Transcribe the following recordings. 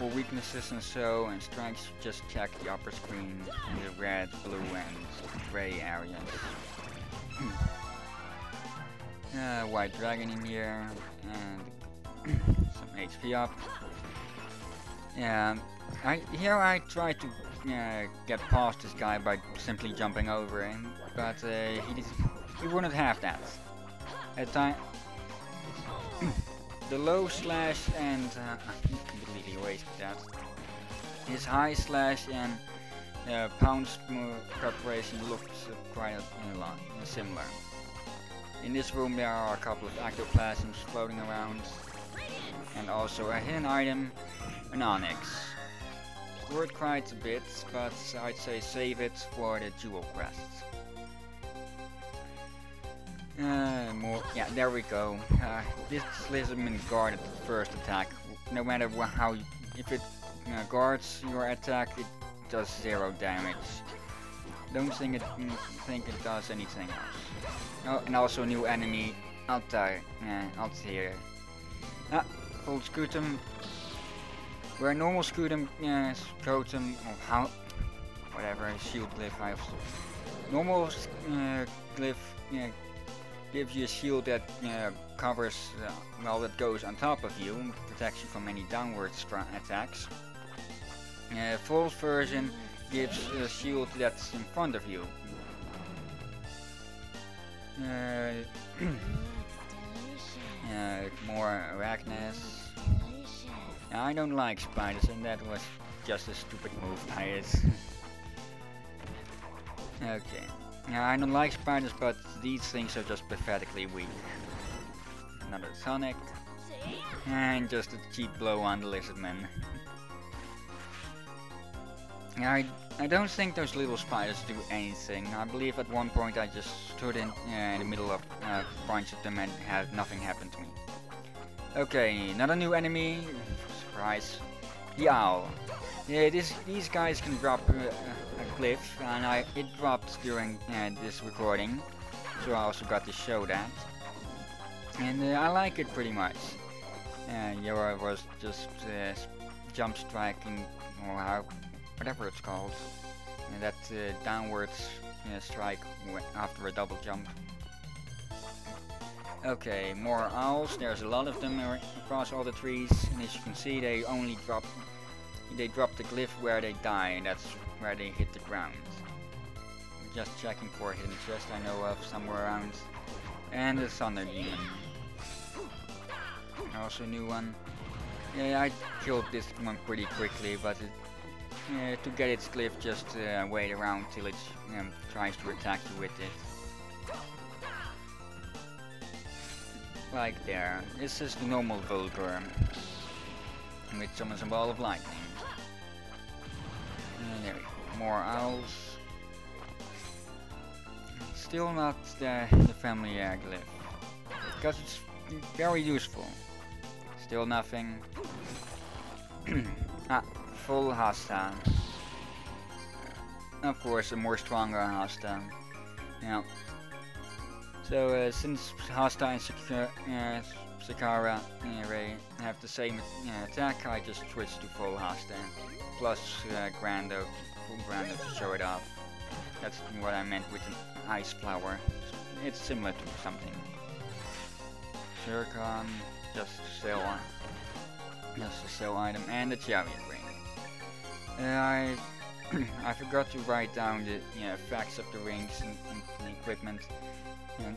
for weaknesses and so, and strengths, just check the upper screen in the red, blue and gray areas. uh, white dragon in here, and some HP up. Yeah, I, here I try to uh, get past this guy by simply jumping over him, but uh, he, he wouldn't have that. At time, the low slash and uh, completely wasted that. His high slash and uh, pounce preparation looks quite a, lot similar. In this room there are a couple of ectoplasms floating around and also a hidden item, an onyx. Word quite a bit, but I'd say save it for the jewel quests. Uh, more, yeah, there we go. Uh, this guard at the first attack. No matter how, if it uh, guards your attack, it does zero damage. Don't think it mm, think it does anything else. Oh, and also new enemy, Altair, uh, Altair. Ah, full Scutum. Where normal Scutum, uh, Scrotum, or how, whatever, shield glyph I have. Normal uh, glyph, yeah, gives you a shield that uh, covers, uh, well, that goes on top of you, protects you from any downward attacks. Uh, full version gives a shield that's in front of you. Uh, uh, more arachnes. I don't like spiders, and that was just a stupid move by okay. Yeah, I don't like spiders, but these things are just pathetically weak. Another Sonic. And just a cheap blow on the Lizardman. yeah, I, I don't think those little spiders do anything. I believe at one point I just stood in, uh, in the middle of uh, a bunch of them and had nothing happen to me. Okay, another new enemy. Surprise. The owl. Yeah, this, these guys can drop uh, a glyph, and I it dropped during uh, this recording, so I also got to show that. And uh, I like it pretty much. And uh, Yora was just uh, jump striking, or how, whatever it's called. And that uh, downwards strike after a double jump. Okay, more owls. There's a lot of them across all the trees, and as you can see, they only drop they drop the glyph where they die, and that's where they hit the ground. Just checking for a hidden chest I know of somewhere around. And the Thunder Demon. Also a new one. Yeah, I killed this one pretty quickly, but it, to get its glyph, just uh, wait around till it um, tries to attack you with it. Like there. This is the normal Fulgur. Which summons a ball of lightning. And there we go. More owls. Still not the, the family glyph. Because it's very useful. Still nothing. ah, full Hasta. Of course, a more stronger Hasta. Yeah. So, uh, since Hasta and uh, Secare anyway have the same uh, attack, I just switched to full Hasta. Plus uh, Grando, full Grando to show it off. That's what I meant with an ice flower. It's similar to something. Zircon, just a sell, just a sell item, and the chariot ring. Uh, I I forgot to write down the you know, facts of the rings and, and the equipment. And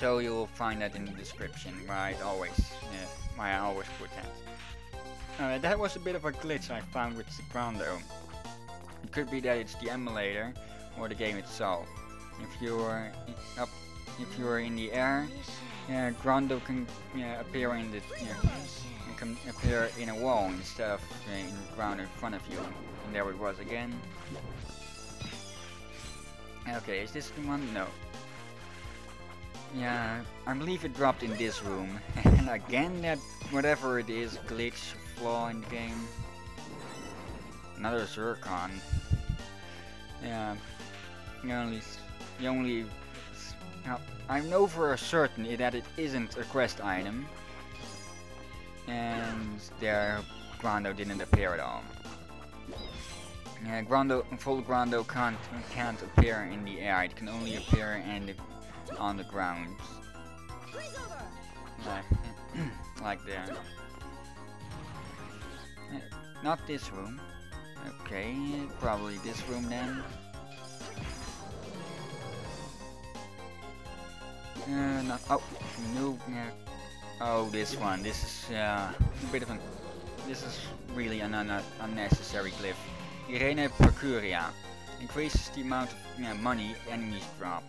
so you'll find that in the description, right? Always, yeah, why I always put that. Uh, that was a bit of a glitch I found with Sequando. It could be that it's the emulator or the game itself. If you're up, if you're in the air, yeah, Grando can appear in the can appear in a wall instead of in ground in front of you. And there it was again. Okay, is this the one? No. Yeah, I believe it dropped in this room. and again that whatever it is, glitch, flaw in the game. Another Zircon. Yeah, you only, you only, now, I know for a certain that it isn't a quest item. And there Grando didn't appear at all. Yeah, Grando, full Grando can't can't appear in the air. It can only appear in the on the ground. Like, like there. Uh, not this room. Okay, probably this room then. Uh, not, oh, no. Oh, this one. This is uh, a bit of an. This is really an un unnecessary glyph. Inire Pecunia increases the amount of yeah, money enemies drop.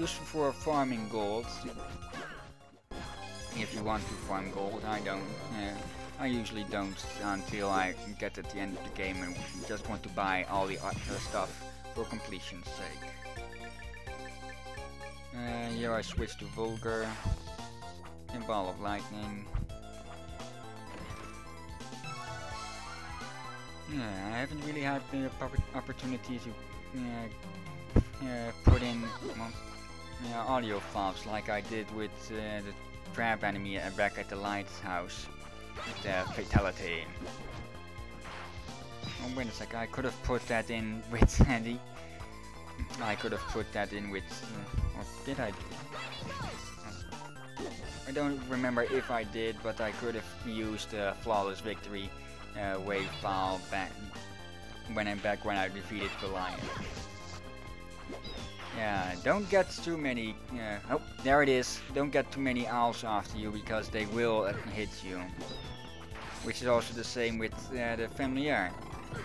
Useful for farming gold. If you want to farm gold, I don't. Uh, I usually don't until I get at the end of the game and just want to buy all the other stuff for completion's sake. Uh, here I switch to Fulgur. And Ball of Lightning. Yeah, I haven't really had the opportunity to uh, uh, put in audio files like I did with uh, the crab enemy back at the lighthouse. The fatality. Oh wait a sec, I could have put that in with Andy. I could have put that in with... Uh, did I? I don't remember if I did, but I could have used uh, Flawless Victory uh, wave file back when I'm back when I defeated Goliath. Yeah, don't get too many. Uh, oh, there it is. Don't get too many owls after you because they will uh, hit you. Which is also the same with uh, the Familiar.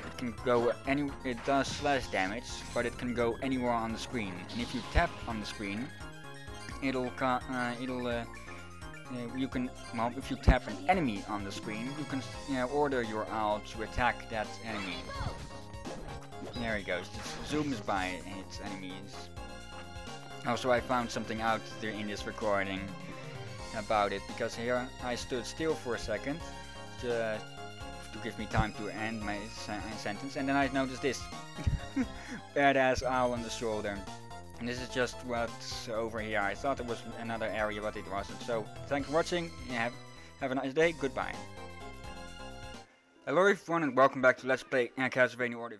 It can go any. It does slash damage, but it can go anywhere on the screen. And if you tap on the screen, it'll uh, it'll. Uh, uh, you can, well, if you tap an enemy on the screen, you can you order your owl to attack that enemy. There he goes, just zooms by its enemies. Also, I found something out there in this recording about it, because here I stood still for a second to, to give me time to end my sentence, and then I noticed this. Badass owl on the shoulder. And this is just what's over here. I thought it was another area, but it wasn't. So, thanks for watching. Have, have a nice day. Goodbye. Hello everyone and welcome back to Let's Play Castlevania Order